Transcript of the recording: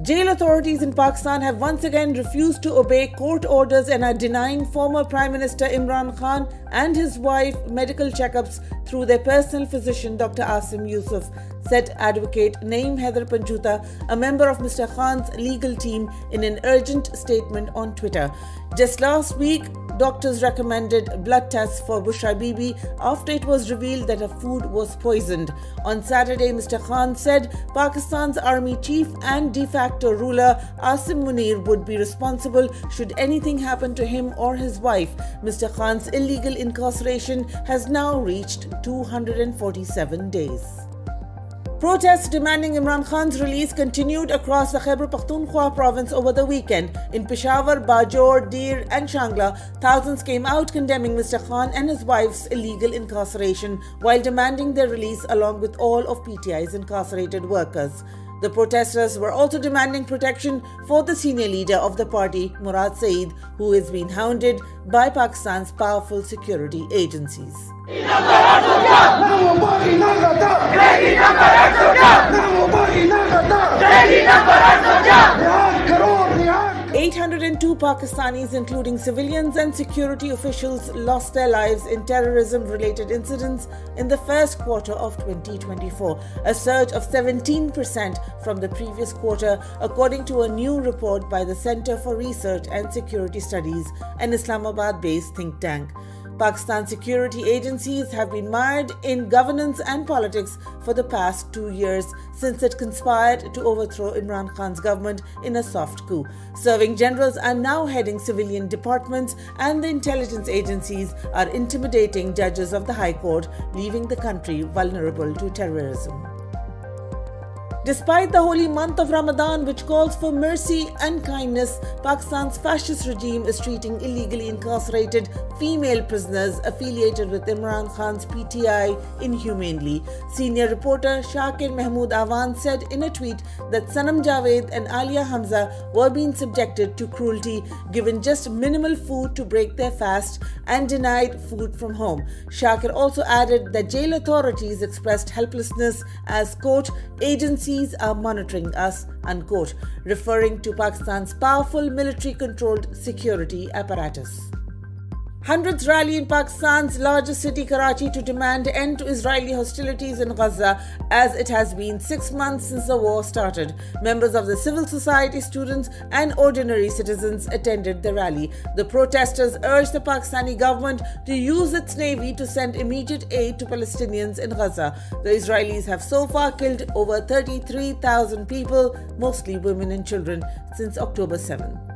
Jail authorities in Pakistan have once again refused to obey court orders and are denying former Prime Minister Imran Khan and his wife medical checkups through their personal physician Dr. Asim Yusuf, said advocate Naeem Haider Panjutha, a member of Mr. Khan's legal team, in an urgent statement on Twitter. Just last week, doctors recommended blood tests for Bushra Bibi after it was revealed that her food was poisoned. On Saturday, Mr. Khan said Pakistan's army chief and de facto ruler Asim Munir would be responsible should anything happen to him or his wife. Mr. Khan's illegal incarceration has now reached 247 days. Protests demanding Imran Khan's release continued across the Khyber Pakhtunkhwa province over the weekend. In Peshawar, Bajaur, Dir, and Shangla, thousands came out condemning Mr. Khan and his wife's illegal incarceration while demanding their release along with all of PTI's incarcerated workers. The protesters were also demanding protection for the senior leader of the party, Murad Saeed, who is being hounded by Pakistan's powerful security agencies. 802 Pakistanis, including civilians and security officials, lost their lives in terrorism related incidents in the first quarter of 2024, a surge of 17% from the previous quarter, according to a new report by the Center for Research and Security Studies, an Islamabad based think tank. Pakistan security agencies have been mired in governance and politics for the past two years since it conspired to overthrow Imran Khan's government in a soft coup. Serving generals are now heading civilian departments, and the intelligence agencies are intimidating judges of the High Court, leaving the country vulnerable to terrorism. Despite the holy month of Ramadan, which calls for mercy and kindness, Pakistan's fascist regime is treating illegally incarcerated female prisoners affiliated with Imran Khan's PTI inhumanely. Senior reporter Shakir Mahmood Awan said in a tweet that Sanam Javed and Alia Hamza were being subjected to cruelty, given just minimal food to break their fast, and denied food from home. Shakir also added that jail authorities expressed helplessness as, quote, agencies are monitoring us, unquote, referring to Pakistan's powerful military controlled security apparatus. Hundreds rally in Pakistan's largest city, Karachi, to demand end to Israeli hostilities in Gaza as it has been six months since the war started. Members of the civil society, students, and ordinary citizens attended the rally. The protesters urged the Pakistani government to use its navy to send immediate aid to Palestinians in Gaza. The Israelis have so far killed over 33,000 people, mostly women and children, since October 7.